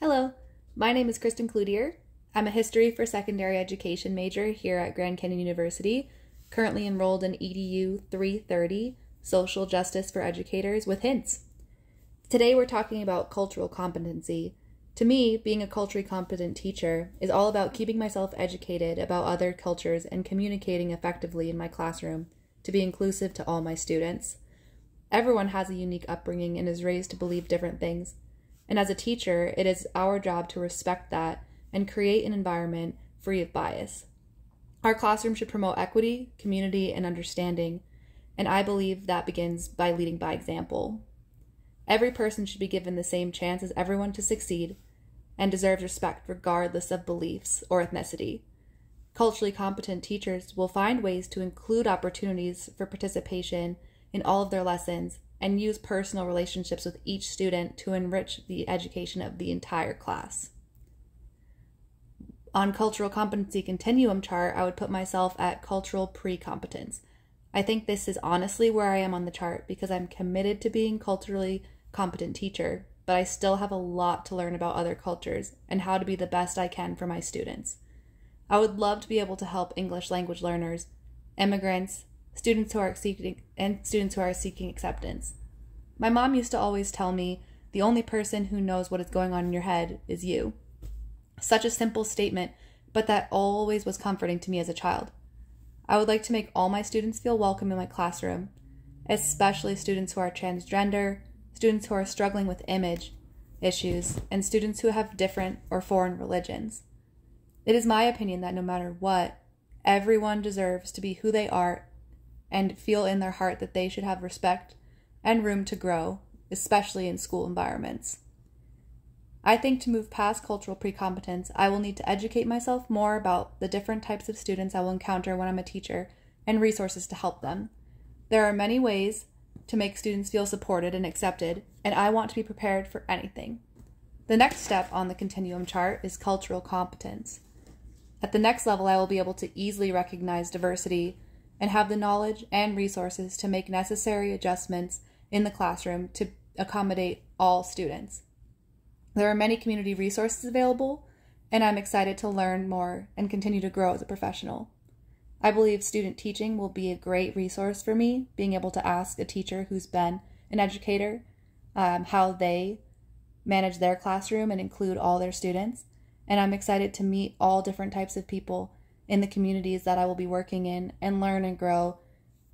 Hello, my name is Kristen Cloutier. I'm a history for secondary education major here at Grand Canyon University, currently enrolled in EDU 330, Social Justice for Educators with hints. Today we're talking about cultural competency. To me, being a culturally competent teacher is all about keeping myself educated about other cultures and communicating effectively in my classroom to be inclusive to all my students. Everyone has a unique upbringing and is raised to believe different things. And as a teacher, it is our job to respect that and create an environment free of bias. Our classroom should promote equity, community, and understanding, and I believe that begins by leading by example. Every person should be given the same chance as everyone to succeed and deserves respect regardless of beliefs or ethnicity. Culturally competent teachers will find ways to include opportunities for participation in all of their lessons and use personal relationships with each student to enrich the education of the entire class. On cultural competency continuum chart, I would put myself at cultural pre-competence. I think this is honestly where I am on the chart because I'm committed to being culturally competent teacher, but I still have a lot to learn about other cultures and how to be the best I can for my students. I would love to be able to help English language learners, immigrants, students who are seeking and students who are seeking acceptance. My mom used to always tell me the only person who knows what is going on in your head is you. Such a simple statement, but that always was comforting to me as a child. I would like to make all my students feel welcome in my classroom, especially students who are transgender, students who are struggling with image issues, and students who have different or foreign religions. It is my opinion that no matter what, everyone deserves to be who they are and feel in their heart that they should have respect and room to grow, especially in school environments. I think to move past cultural precompetence, I will need to educate myself more about the different types of students I will encounter when I'm a teacher and resources to help them. There are many ways to make students feel supported and accepted, and I want to be prepared for anything. The next step on the continuum chart is cultural competence. At the next level, I will be able to easily recognize diversity and have the knowledge and resources to make necessary adjustments in the classroom to accommodate all students. There are many community resources available, and I'm excited to learn more and continue to grow as a professional. I believe student teaching will be a great resource for me, being able to ask a teacher who's been an educator um, how they manage their classroom and include all their students. And I'm excited to meet all different types of people in the communities that I will be working in and learn and grow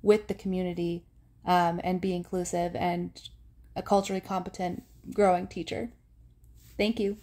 with the community um, and be inclusive and a culturally competent growing teacher. Thank you.